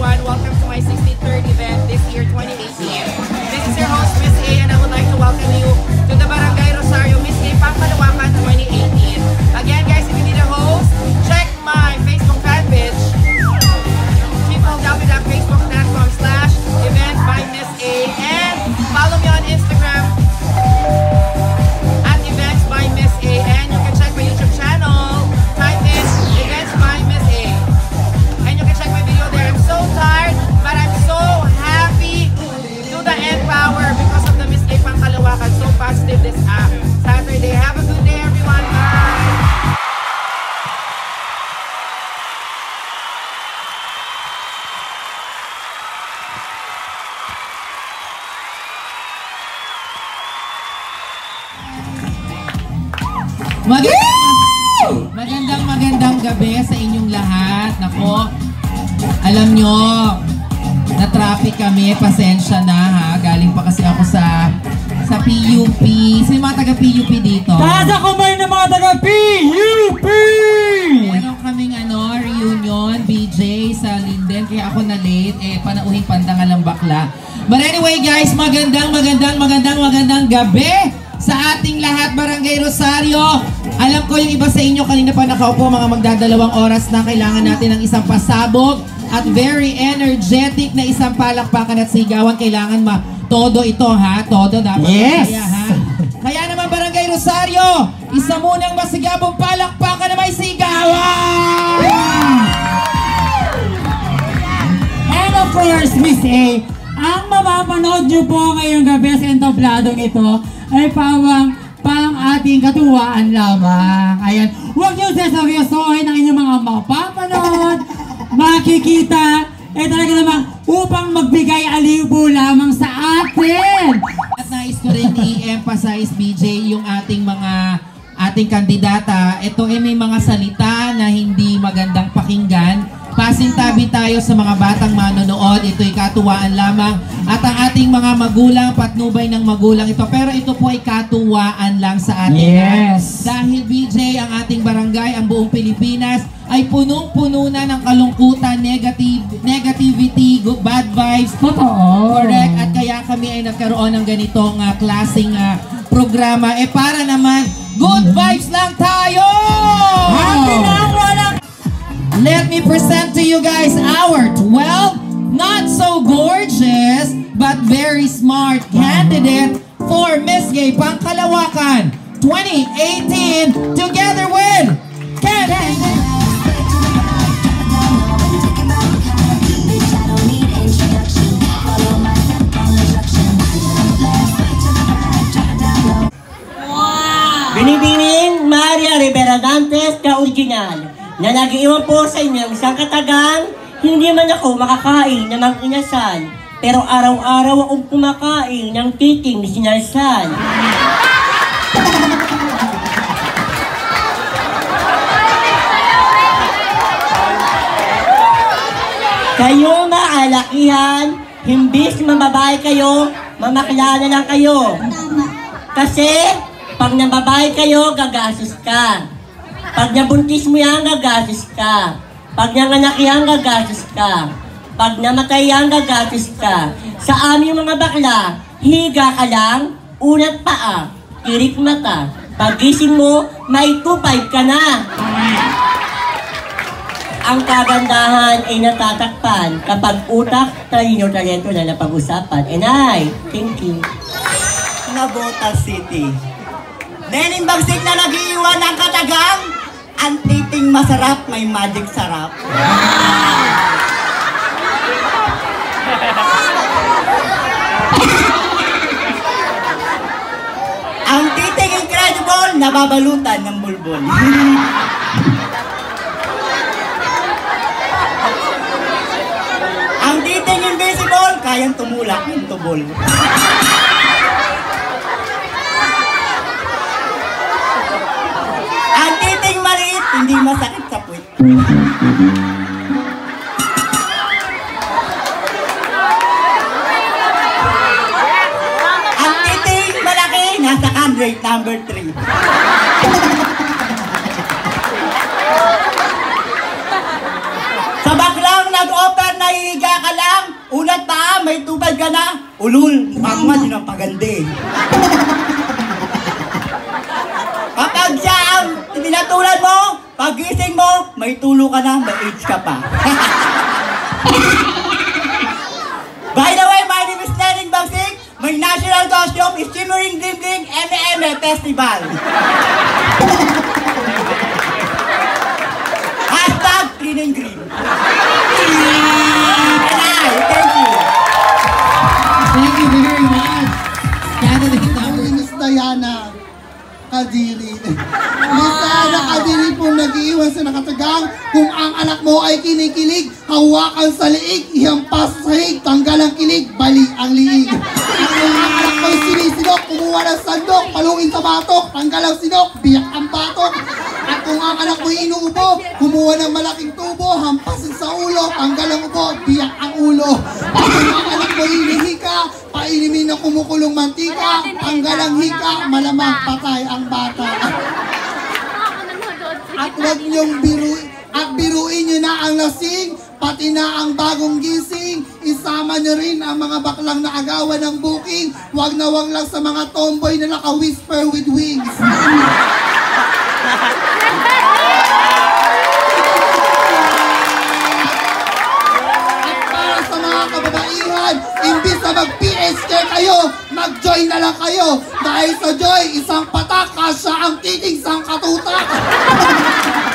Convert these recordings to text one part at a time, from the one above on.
everyone. Welcome kami. Pasensya na ha. Galing pa kasi ako sa sa PUP. Sino mga taga-PUP dito? Taas ako ba ng mga taga PUP? Meron kaming ano, reunion, BJ sa Linden. Kaya ako na late. Eh, panauhin pandangal ang bakla. But anyway guys, magandang, magandang, magandang, magandang gabi sa ating lahat, Barangay Rosario. Alam ko yung iba sa inyo kanina pa nakaupo, mga magdadalawang oras na kailangan natin ng isang pasabog at very energetic na isang palakpakan at sigawan. Kailangan ma todo ito ha, todo dapat Yes! masaya, ha. Kaya naman Barangay Rosario, isa munang masigabong palakpakan na may sigawan! And of course, Miss A, ang mapapanood nyo po ngayong gabi sa entobladong ito ay pawang pang ating katuwaan lamang. Ayan, huwag nyo sasabiyosohin ang inyong mga mapapanood, makikita, eh talaga namang upang magbigay alibo lamang sa atin. At nais ko rin i-emphasize, BJ, yung ating mga ating kandidata. Ito ay may mga salita na hindi magandang pakinggan. Pasintabi tayo sa mga batang manonood. Ito'y katuwaan lamang. At ang ating mga magulang, patnubay ng magulang ito. Pero ito po ay katuwaan lang sa ating lahat. Yes. Dahil BJ, ang ating barangay, ang buong Pilipinas, ay punong-puno na ng kalungkutan, negative, negativity, good, bad vibes, Totoo. Correct. At kaya kami ay nagkaroon ng ganitong ah, klaseng ah, programa. Eh para naman, good vibes lang tayo! Happy na ang walang Let me present to you guys our 12 not so gorgeous but very smart candidate for Miss Gay Pangkalawakan 2018 together with Ken. Binibining Maria Rivera Dantes ka original na nag-iwan po sa inyong isang katagang hindi man ako makakain ng mga inasal pero araw-araw akong kumakain ng titing ni sinalsal. Kayo maalakihan, himbis mababae kayo, mamakilala lang kayo. Kasi, pag nababae kayo, gagastos ka. Pag nabuntis mo yan, gagastos ka. Pag nanganak yan, gagastos ka. Pag namatay yan, gagastos ka. Sa aming mga bakla, higa ka lang, unat paa, kirik mata. Pagising mo, may 2.5 ka na. Ang kagandahan ay natatakpan kapag utak, talino, talento na napag-usapan. And I, thank you. Nabota City. Bagsik na nag-iwan ng katagang, ang titing masarap, may magic sarap. ang titing incredible, nababalutan ng bulbul. ang titing invisible, kayang tumulak ng tubol. Ang titing maliit, hindi masakit sa puwit. Ang titing malaki, nasa candidate number 3. Sa baklang nag-offer na nahihiga ka lang, unat pa, may tubad ka na, ulul, mukha mo nga din ang pagandi. Kapag siya ang tinatulad mo, pagising mo, may tulo ka na, may AIDS ka pa. By the way, my name is Lenin Bagsik. My national costume is Shimmering Bling Bling M.M. Festival. Hashtag clean and green. And I, thank you. Thank you very much. Number Miss Diana Kadiri. Nag-iiwan sa kung ang anak mo ay kinikilig, hawakan sa liig, ihampas sa sahig, tanggal ang kilig, bali ang liig. At kung ang anak mo ay sinisinok, kumuha ng sandok, paluin sa batok, tanggal ang sinok, biyak ang batok. At kung ang anak mo ay inuubo, kumuha ng malaking tubo, hampasin sa ulo, tanggal ang ubo, biyak ang ulo. At kung ang anak mo ay inihika, painimin ng kumukulong mantika, tanggal ang hika, malamang patay ang bata. At huwag niyong biru at biruin niyo na ang lasing, pati na ang bagong gising. Isama niyo rin ang mga baklang na agawan ng booking. Huwag na huwag lang sa mga tomboy na naka-whisper with wings. Kababaihan, imbis na mag-PSK kayo, mag-joy na lang kayo. Dahil sa joy, isang patak, kasya ang titing sang katutak.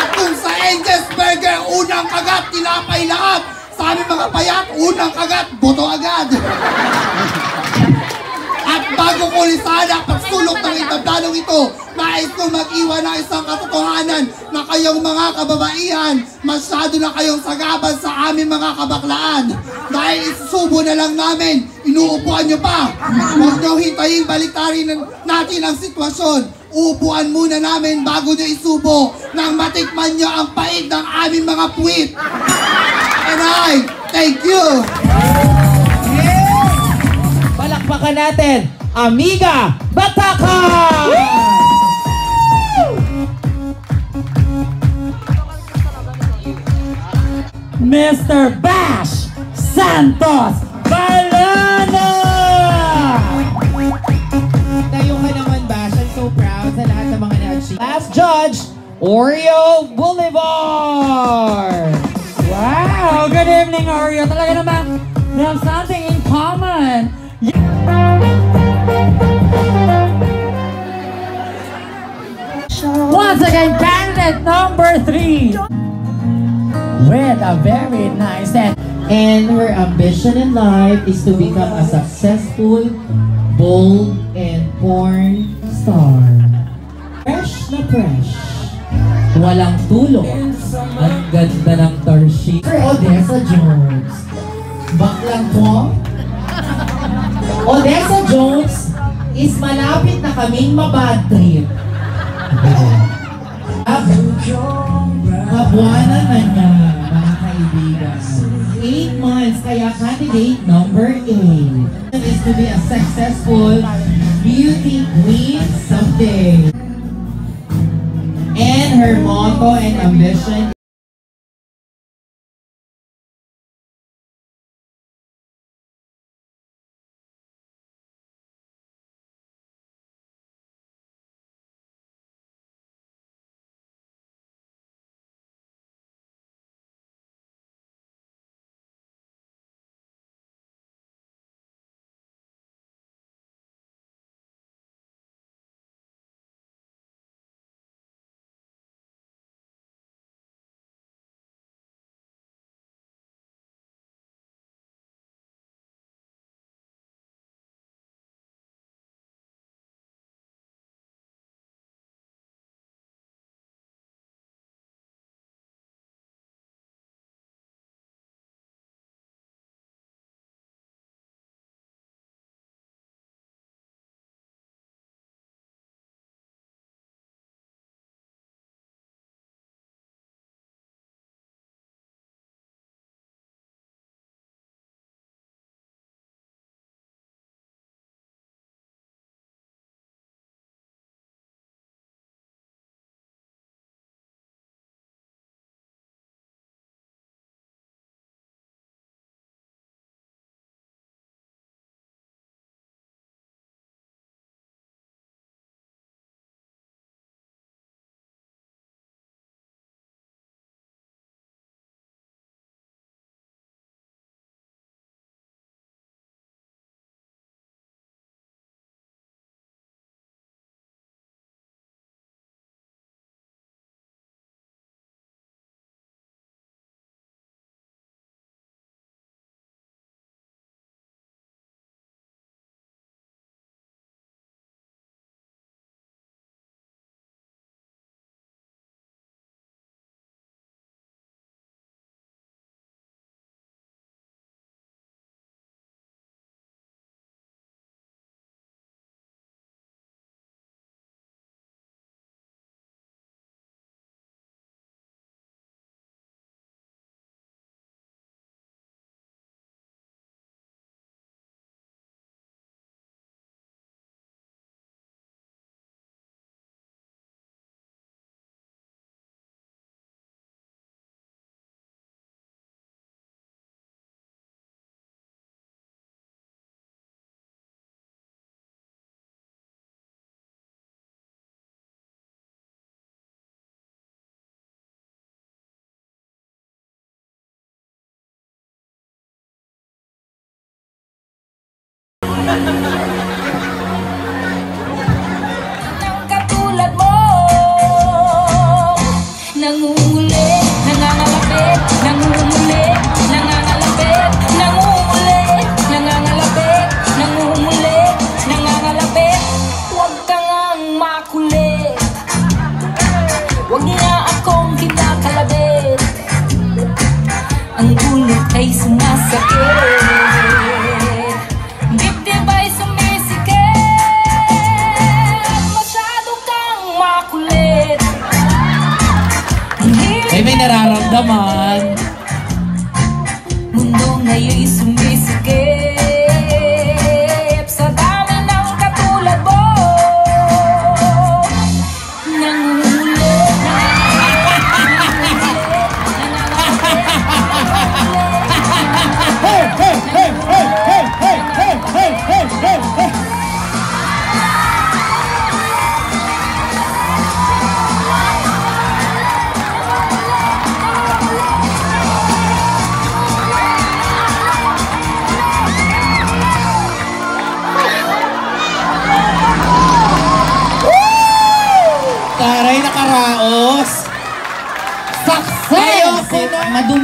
At kung sa Angel's Burger, unang kagat, tinapay lahat. Sa mga payat, unang kagat, boto agad. At bago ko lisada pagsulok ng itabdanong ito, nais ko mag-iwan ng isang katotohanan na kayong mga kababaihan, masyado na kayong sagabal sa aming mga kabaklaan. Dahil isusubo na lang namin, inuupuan nyo pa. Huwag nyo hintayin baliktarin natin ang sitwasyon. Upuan muna namin bago nyo isubo matikman nyo ang pait ng aming mga puwit. And I, thank you! Palakpakan natin, Amiga Bataka! Mr. Bash Santos Balana! Oreo Boulevard! Wow! Good evening, Oreo. Talaga naman, we have something in common. Once again, candidate number three. With a very nice and And her ambition in life is to become a successful, bold, and porn star. Fresh na fresh. Walang tulog. Ang ganda ng torshi. Sir Odessa Jones. Baklang po. Odessa Jones is malapit na kaming mabad trip. Kabuanan na niya, mga kaibigan. Eight months, kaya candidate number eight is to be a successful beauty queen someday. Her motto and ambition Huwag niya akong kinakalabit. Ang ulit ay sumasabi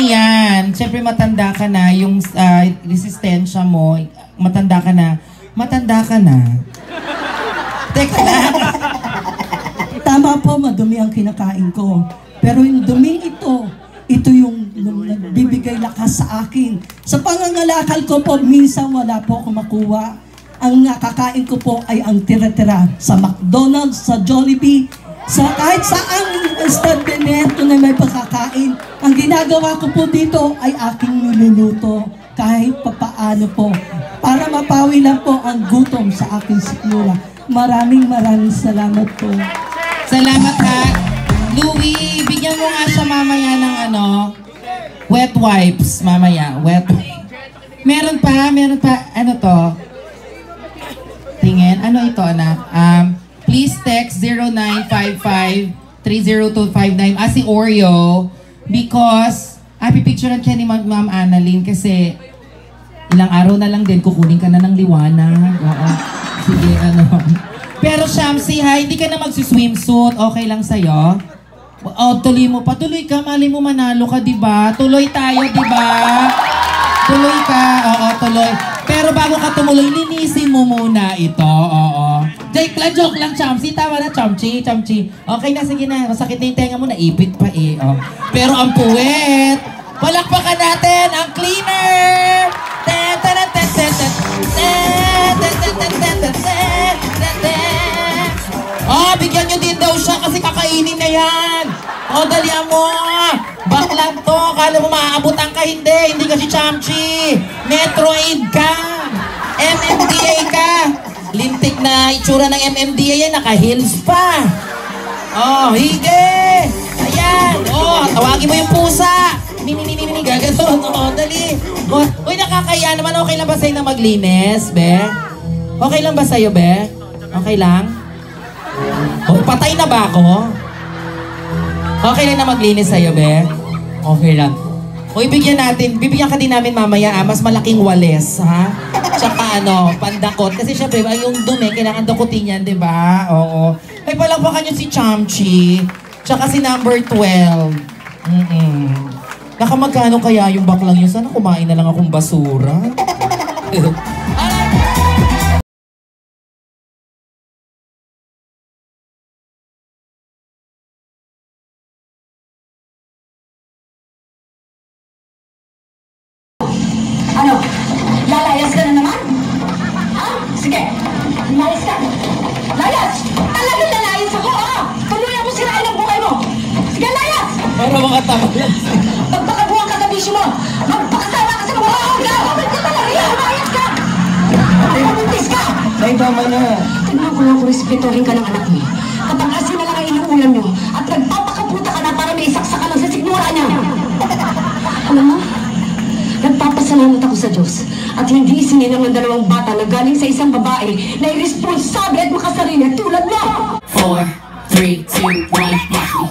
yan. Siyempre matanda ka na. Yung ah, resistensya mo, matanda ka na. Matanda ka na. Teka lang. Tama po, madumi ang kinakain ko. Pero yung dumi ito, ito yung nagbibigay lakas sa akin. Sa pangangalakal ko po, minsan wala po ako makuha. Ang nakakain ko po ay ang tira-tira sa McDonald's, sa Jollibee, sa kahit saan stand Beneto na may pagkakain. Ang ginagawa ko po dito ay aking niluluto kahit papaano po para mapawi lang po ang gutom sa aking sikmura. Maraming maraming salamat po. Salamat ha. Louie, bigyan mo nga siya mamaya ng ano, wet wipes mamaya. Wet Meron pa, meron pa, ano to? Tingin, ano ito anak? Um, text 0955-30259 ah, si Oreo because ah, pipicturean siya ni Ma'am Annalyn kasi ilang araw na lang din kukunin ka na ng liwanag. Oo. Sige, ano. Pero Shamsi, ha, hindi ka na magsuswimsuit. Okay lang sa'yo? Oh, tuloy mo pa. Tuloy ka. Mali mo manalo ka, di ba? Tuloy tayo, di ba? Tuloy ka. Oo, tuloy. Pero bago ka tumuloy, linisin mo muna ito. Oo. Jake lang, joke lang, Chamsi. Tama na, Chamchi, Chamchi. Okay na, sige na. Masakit na yung tenga mo, naipit pa eh. Oh. Pero ang puwet, palakpakan natin ang cleaner! Ten, ten, ten, ten, ten, ten, ten, ten, ten, ten, ten, ten, ten. Oh, bigyan nyo din daw siya kasi kakainin na yan. Oh, dalihan mo. Baklang to. Kala mo maaabutan ka. Hindi. Hindi ka si Chamchi. Metroid ka. MMDA ka. Lintik na itsura ng MMDA yan. Naka-heels pa. Oh, hige. Ayan. Oh, tawagin mo yung pusa. Nini, gaganon. Oh, dali. Oh, uy, nakakaya naman. Okay lang ba sa'yo na maglinis, be? Okay lang ba sa'yo, be? Okay lang? Oh, patay na ba ako? Okay lang na maglinis sa'yo, be? Okay lang. O ibigyan natin, bibigyan ka din namin mamaya, ah, mas malaking wales, ha? Tsaka ano, pandakot. Kasi syempre, ay, yung dumi, kailangan dakutin yan, di ba? Oo. Ay, palakpakan nyo si Chamchi. Tsaka si number 12. Mm-mm. Nakamagkano kaya yung baklang yun? Sana kumain na lang akong basura. Nanangot ako sa Diyos at hindi sininang ang dalawang bata na galing sa isang babae na irresponsable at makasarili at tulad mo! 4, 3, 2, 1, Yahoo!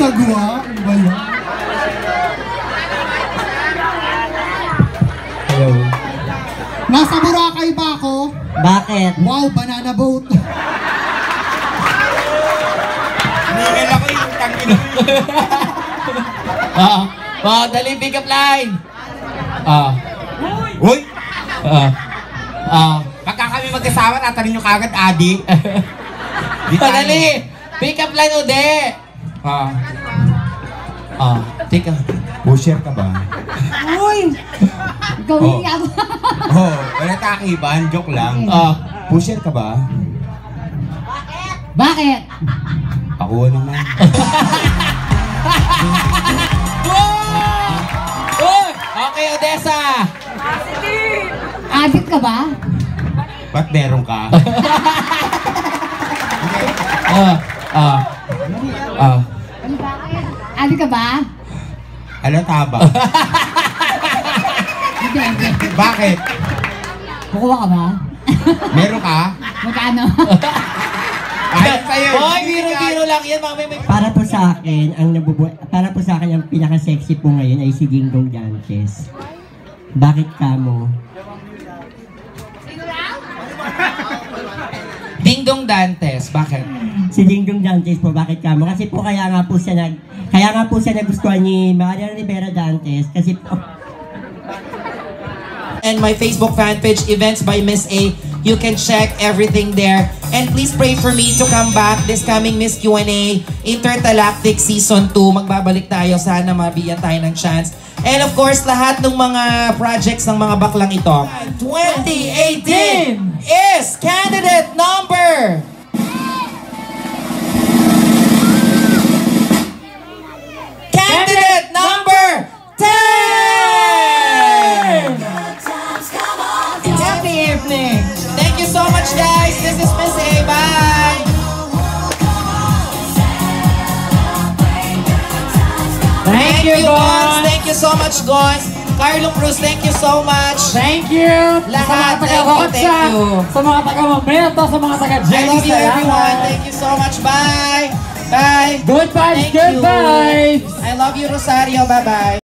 Sagwa? Nasa Boracay ba ako? Bakit? Wow, banana boat. Nigel ako yung tangin. Ah, ah, dali pick up line. Ah, Uy! ah, ah. Pagka kami magkasama, tatanin nyo kagad, Adi. Dali! Pick up line, Ude! Ah. Ah, pick up. Pusher ka ba? Uy! Gawin Oh. Oh, wala takiban, joke lang. Ah. Pusher ka ba? Bakit? Ako naman. Oh! Okay, Odessa! Adit ka ba? Ba't meron ka? Ah, ah, ah. Adit ka ba? Halata ba? Bakit? Kukuha ka ba? Meron ka? Magkano? Ayos sa'yo. Hoy, biro-biro lang yan, mga may. Para po sa akin, ang nabubu para po sa akin ang pinaka-sexy po ngayon ay si Dingdong Dantes. Bakit ka mo? Dingdong Dantes, bakit? Si Dingdong Dantes po, bakit ka mo? Kasi po kaya nga po siya nag kaya nga po siya nagustuhan ni Maria Rivera Dantes kasi po, And my Facebook fan page, Events by Miss A. You can check everything there. And please pray for me to come back this coming Miss Q&A Intergalactic Season 2. Magbabalik tayo. Sana mabigyan tayo ng chance. And of course, lahat ng mga projects ng mga baklang ito. 2018 is candidate number Gons. Carlo Cruz, thank you so much. Thank you Lahat, sa mga you. sa mga taga-Momento, sa mga I taga-Jenny. love you, everyone. Thank you so much. Bye! Bye! Good vibes, good vibes. I love you, Rosario. Bye-bye.